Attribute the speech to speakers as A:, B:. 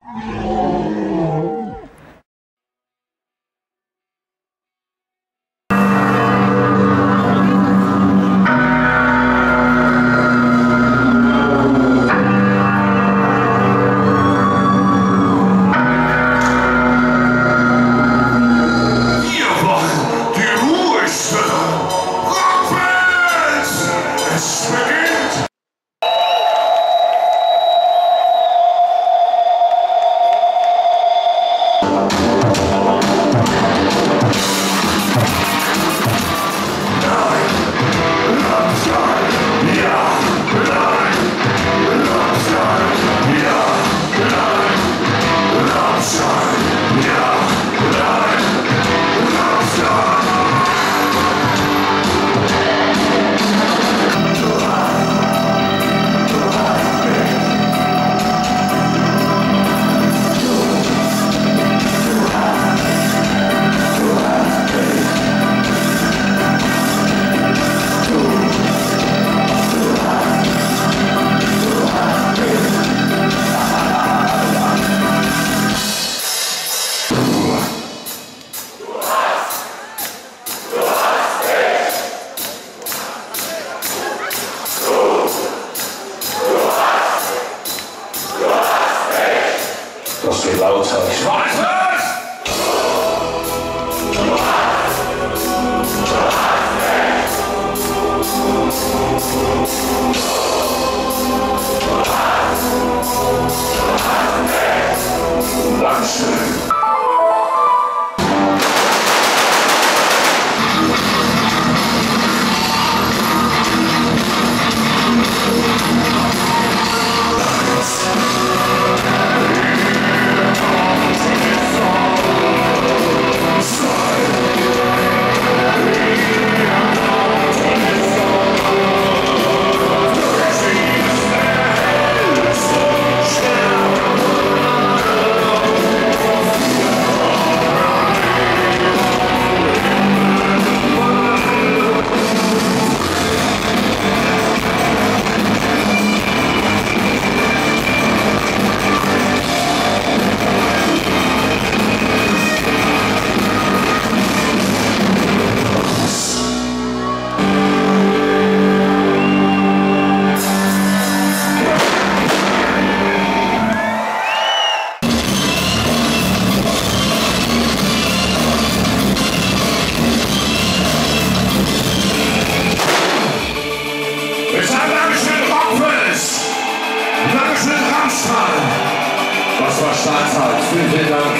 A: ああ。Música Dankeschön.
B: Grazie.